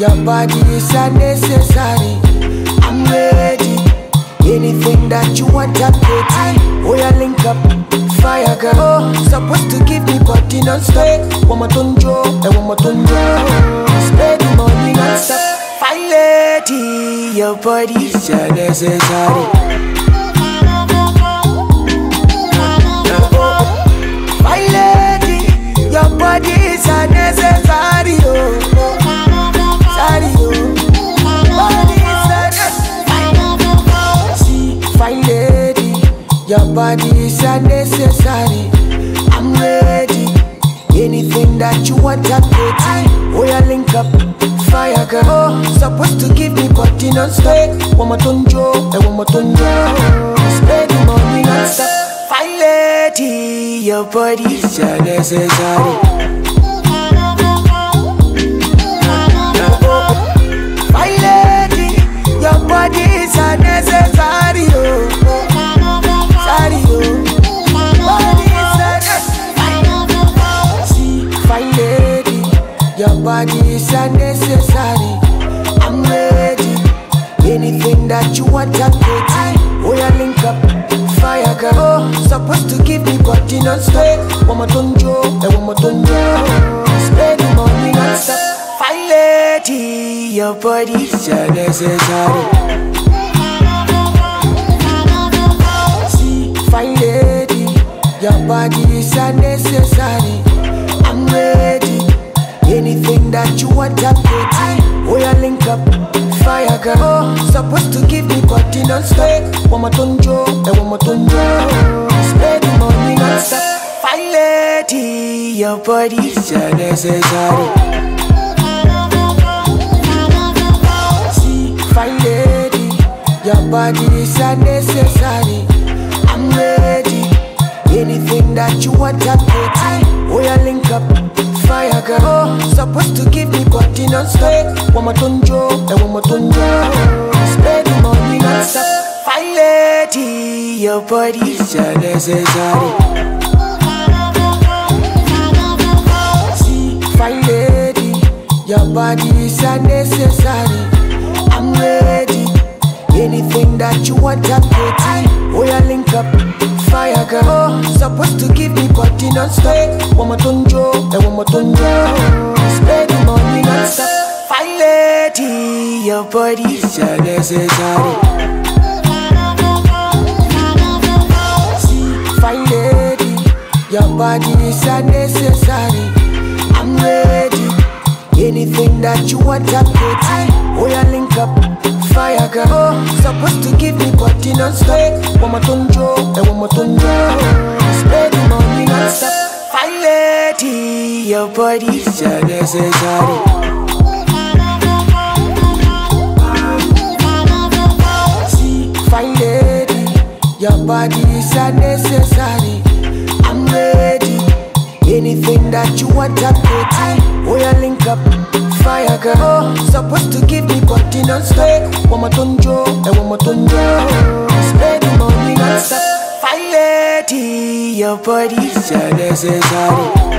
Your body is unnecessary. I'm ready. Anything that you want, I'm ready. Oh, yeah, link up. Fire girl. Oh, supposed to give me body non-stop. One more tonjo, and one more tonjo. Spend money non-stop. Fine lady, your body is unnecessary. Your body is unnecessary. I'm ready. Anything that you want, I'm ready. Oh, yeah, link up. Fire girl. Oh, supposed to give me body non-stop. One more tonjo, and one more tonjo. Spend the money non-stop. Fine lady, your body is unnecessary. Your body is unnecessary. I'm ready. Anything that you want, I'm ready. Oh, yeah, link up. Fire girl. Oh, supposed to give me body non-stop. One more tonjo, and one more tonjo. Spend the money non-stop. Fine lady, your body is unnecessary. See, fine lady, your body is unnecessary. That you I'm ready. Oh, yeah, link up. Fire girl. Oh, supposed to give me body non-stop. One more tonjo, and one more tonjo. Spend the money non-stop. Fine lady, your body is unnecessary. See, fine lady, your body is unnecessary. I'm ready. Anything that you want, I'm ready. Me body. One more tonjo, and one more tonjo. Spend the money non-stop. Fine lady, your body is unnecessary. See, fine your body is unnecessary. I'm ready. Anything that you want, I'm ready. Oh, yeah, link up. Fire girl. Supposed to give me body non-stop. One more tonjo, and one more tonjo. Non-stop. Fine lady, your is unnecessary. See, fine lady, your body is unnecessary. I'm ready. Anything that you want, I'm ready. Oh, yeah, link up. Fire girl. Oh, supposed to give me body non-stop. One more tonjo, and one more. Spend the money non-stop. Fine lady, your is unnecessary. Your body is unnecessary. I'm ready. Anything that you want, I'm ready. Oh, yeah, link up. Fire girl. Oh, supposed to give me body non-stop. One more tonjo, and one more tonjo. Spend the money non-stop. Fine lady, your body is unnecessary.